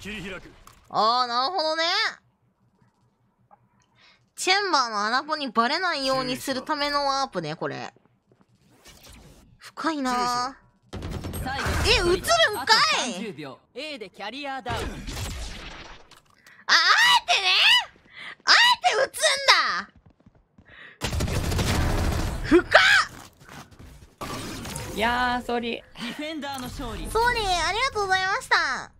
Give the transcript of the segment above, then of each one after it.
切り開く。ああ、なるほどね。チェンバーの穴子にバレないようにするためのワープね、これ。深いなえ、映るんかい。30秒。A でキャリアダウン。あ、あえてね。あえて撃つんだ。深っ。いやー、ソリ。ディフェンダーの勝利。そうね、ありがとうございました。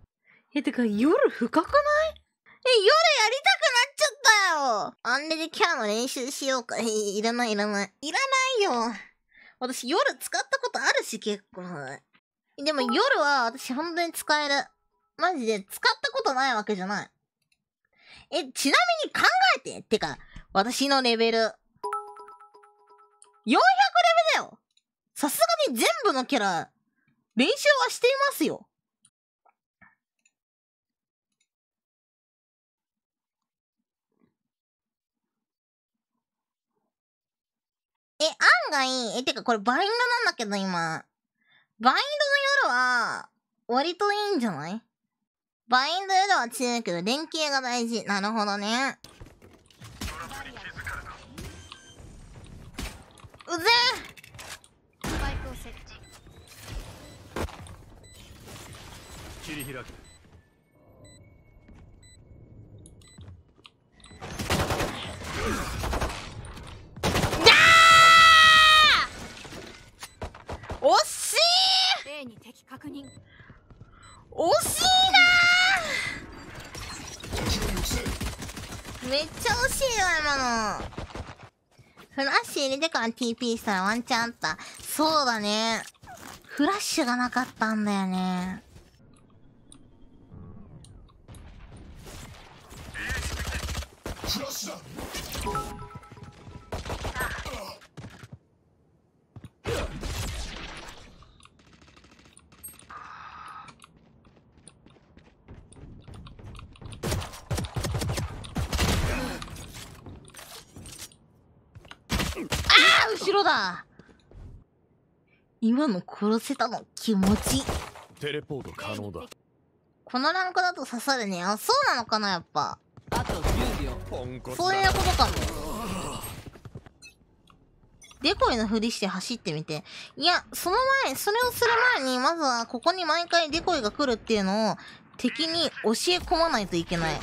え、てか、夜深くない？え、夜やりたくなっちゃった？よアンレでキャラの練習しようか。え、いらないいらない。いらないよ。私夜使ったことあるし、結構。でも夜は私本当に使える。マジで使ったことないわけじゃない。え、ちなみに考えて。てか、私のレベル。400レベルだよ。さすがに全部のキャラ、練習はしていますよ。え、案外、え、てかこれバインドなんだけど今。バインドの夜は、割といいんじゃない？バインド夜は強いけど、連携が大事。なるほどね。うぜ切り開く惜しい A に敵確認惜しいなめっちゃ惜しいよ今の。フラッシュ入れてから TP したらワンチャンあった。そうだね。フラッシュがなかったんだよね。フラッシュあ後ろだ今の殺せたの気持ちテレポート可能だこのランクだと刺さるねあそうなのかなやっぱあと10秒ポンコツそういうだことかも。デコイのふりして走ってみて。いや、その前、それをする前に、まずはここに毎回デコイが来るっていうのを敵に教え込まないといけない。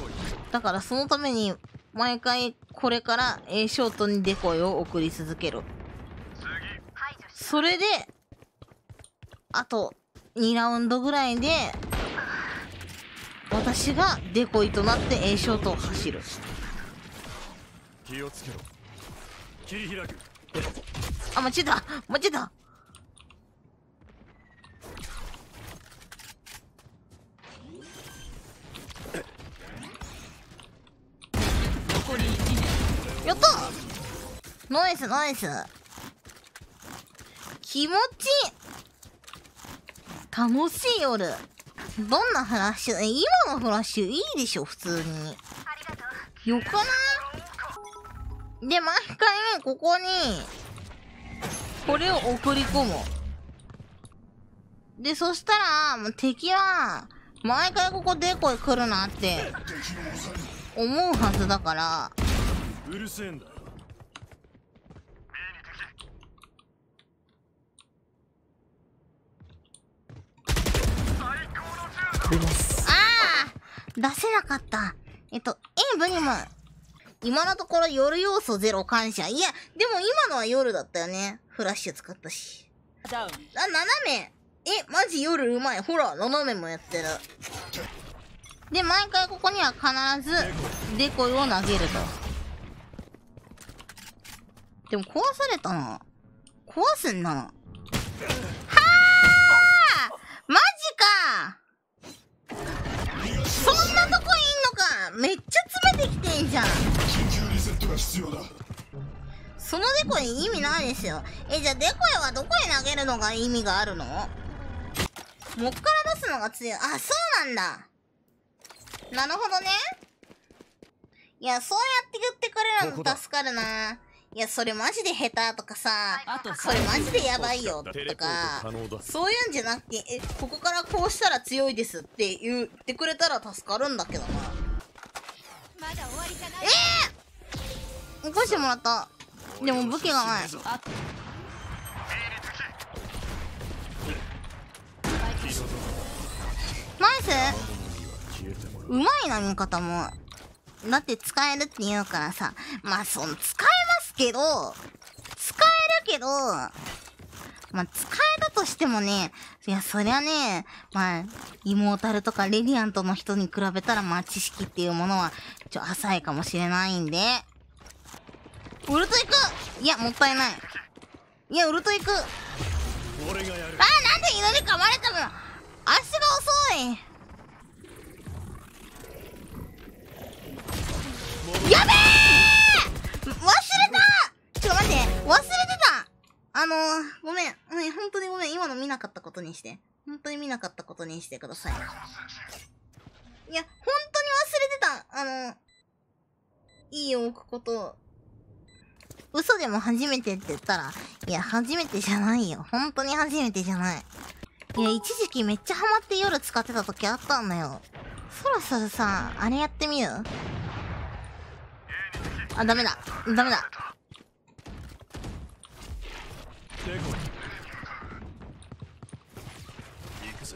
だからそのために、毎回これから A ショートにデコイを送り続ける。それで、あと2ラウンドぐらいで、私がデコイとなって A ショートを走る。気をつけろ。切り開く。あ、間違えた。間違えた。残り1名やった。ナイスナイス気持ちいい。楽しい夜。どんなフラッシュえ今のフラッシュいいでしょ普通に。よくない？で毎回ここにこれを送り込む。でそしたら敵は毎回ここデコイ来るなって思うはずだから。うるせえんだ出ます。ああ出せなかった。えっと、A ブニム。今のところ夜要素ゼロ感謝。いや、でも今のは夜だったよね。フラッシュ使ったし。あ、斜め。え、マジ夜うまい。ほら、斜めもやってる。で、毎回ここには必ずデコイを投げると。でも壊されたな。壊すんな。はあマジかそんなとこいんのか。めっちゃ詰めてきてんじゃん。そのデコイ意味ないですよ。えじゃあデコイはどこに投げるのが意味があるの？もっから出すのが強い。あそうなんだ。なるほどね。いやそうやって言ってくれるの助かるな。いいや、それマジで下手とかさ、それマジでやばいよとかそういうんじゃなくて、え、ここからこうしたら強いですって言ってくれたら助かるんだけどな。まだ終わりじゃない起こしてもらった。でも武器がない。あナイスううまいな、味方も。だって使えるって言うからさ。まあ、その、使えけど、使えるけど、まあ、使えたとしてもね、いや、そりゃね、まあ、イモータルとかレディアントの人に比べたら、まあ、知識っていうものは、ちょ、浅いかもしれないんで、ウルト行く！いや、もったいない。いや、ウルト行く！あー、俺がやる。なんで犬に噛まれたの足が遅い！やべえにして。本当に見なかったことにしてください。いや、本当に忘れてた。あのー、いいを置くこと。嘘でも初めてって言ったら、いや、初めてじゃないよ。本当に初めてじゃない。いや、一時期めっちゃハマって夜使ってた時あったんだよ。そろそろさ、あれやってみる？あ、ダメだ。ダメだ。デコイ行くぜ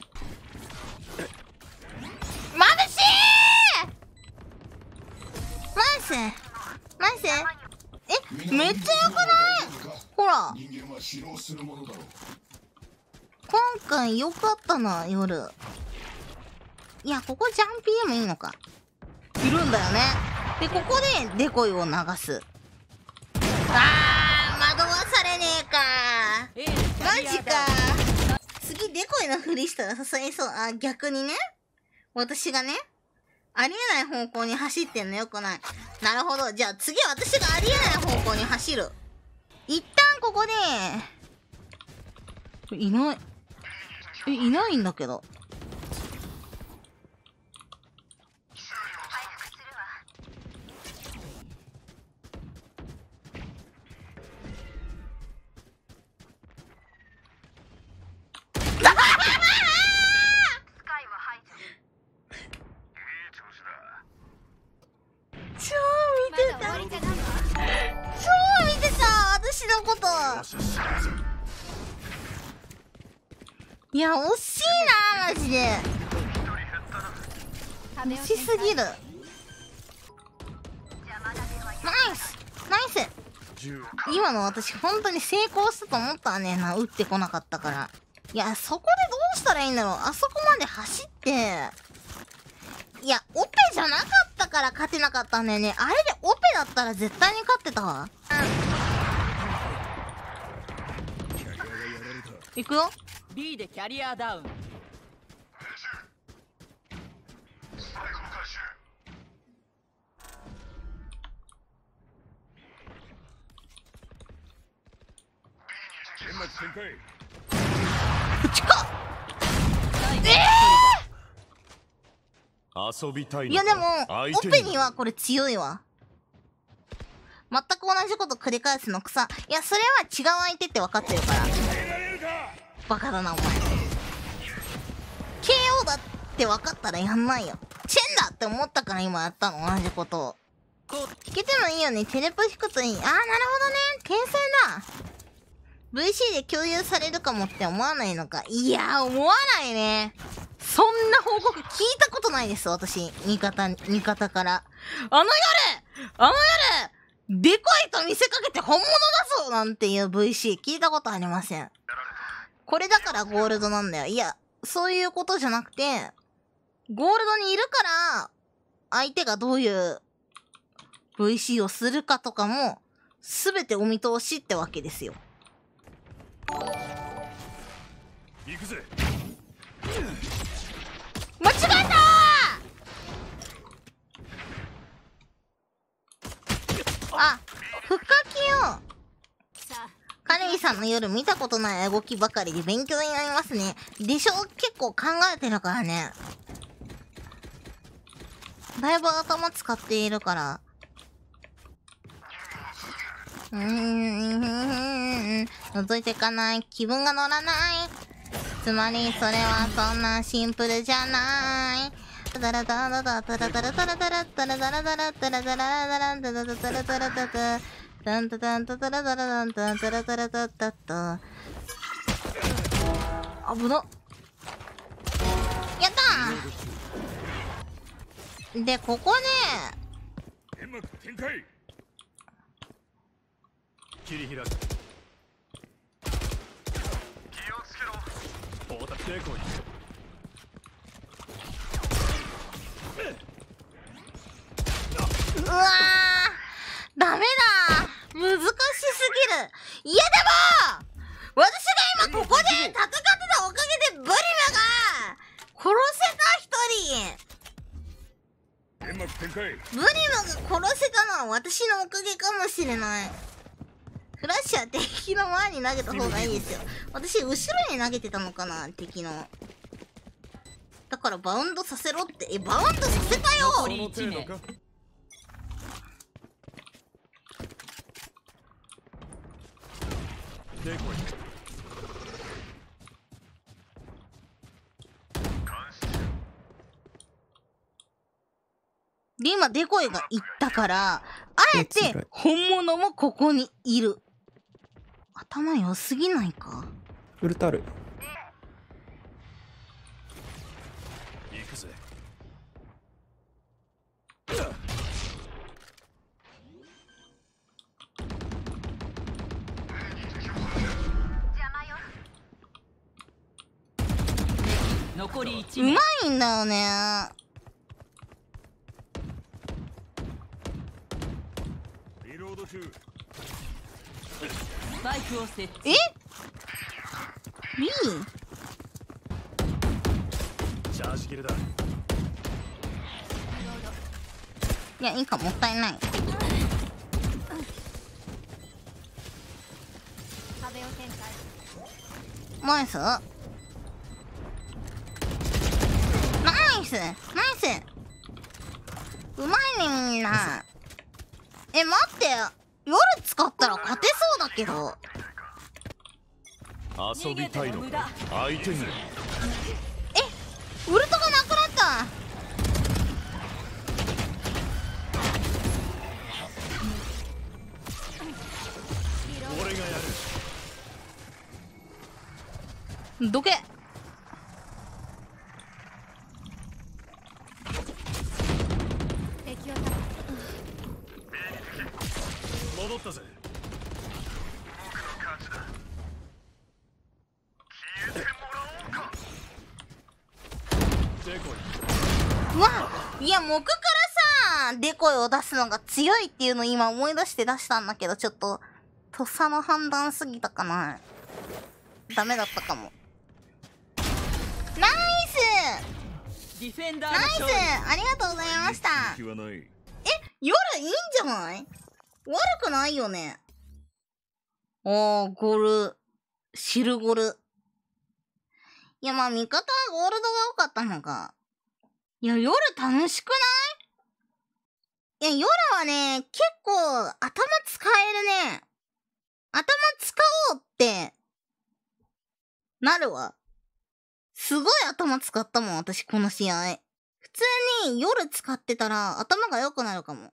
ナイスナイスえ、めっちゃ良くない？ほら、今回良かったな、夜。いや、ここジャンピーでもいいのか。いるんだよね。で、ここでデコイを流す。あー、惑わされねえかマジか次デコイのふりしたら刺さりそう。あ、逆にね。私がね。ありえない方向に走ってんのよくない。なるほど。じゃあ次私がありえない方向に走る。一旦ここで、いない。え、いないんだけど。超見てた超見てた私のこといや、惜しいなマジで。惜しすぎる。ナイスナイス今の私本当に成功したと思ったねな。打ってこなかったから。いや、そこでどうしたらいいんだろうあそこまで走って。いや、オペじゃなかったから勝てなかったんだよね。あれでオペだったら絶対に勝ってた？わ。いくよ。B でキャリアダウン。煙幕展開近っ最後遊びたいのいやでも、オペにはこれ強いわ。全く同じこと繰り返すの草。いや、それは違う相手って分かってるから。バカだな、お前。KO だって分かったらやんないよ。チェンだって思ったから今やったの、同じことを。引けてもいいよね。テレポ引くといい。あー、なるほどね。天才だ。VC で共有されるかもって思わないのか。いやー、思わないね。そんな報告聞いたことないです、私。味方、味方から。あの夜あの夜でこいと見せかけて本物だぞなんていう VC 聞いたことありません。これだからゴールドなんだよ。いや、そういうことじゃなくて、ゴールドにいるから、相手がどういう VC をするかとかも、すべてお見通しってわけですよ。行くぜ、ふっかきよカレイさんの夜見たことない動きばかりで勉強になりますね。でしょ結構考えてるからね。だいぶ頭使っているから。うーん、覗いてかない。気分が乗らない。つまり、それはそんなシンプルじゃない。ダラダラダらラらラらラらラらラらラらラらラらラらラらラらラらラらラらラダラタンタタンタタラタラタンタンタラタラタタタ危なやったでここね。切り開く。気をつけろ。いやでも私が今ここで戦ってたおかげでブリムが殺せた一人ブリムが殺せたのは私のおかげかもしれない。フラッシュは敵の前に投げた方がいいですよ。私後ろに投げてたのかな敵のだからバウンドさせろってえバウンドさせたよ残り1名かデコイで、今、デコイが言ったから、あえて本物もここにいる。頭良すぎないか？ウルトあるうま名いんだよね。リロード中スパイクを設置え ?B? チャージ切れだいや、いいか、もったいない。壁を展開ナイススナイスうまいね、みんな。え、待って。夜使ったら勝てそうだけど。遊びたいのか？相手にウルトがなくなった。俺がやるどけ。敵を倒戻ったぜデコイうわいや、木からさ、デコイを出すのが強いっていうの今思い出して出したんだけど、ちょっと、とっさの判断すぎたかな。ダメだったかも。ナイスナイスありがとうございました。気はない夜いいんじゃない？悪くないよね。おー、ゴル、シルゴル。いや、まあ、味方はゴールドが多かったのか。いや、夜楽しくない？いや、夜はね、結構頭使えるね。頭使おうって、なるわ。すごい頭使ったもん、私、この試合。普通に夜使ってたら頭が良くなるかも。